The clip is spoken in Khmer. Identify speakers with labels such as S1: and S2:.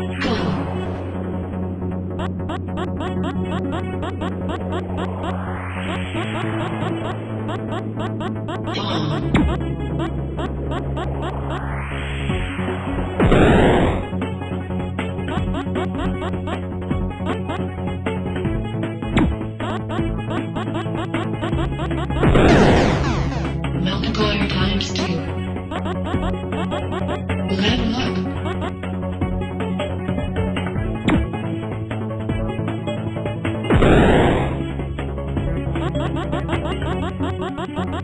S1: Multiplier times two. Level up.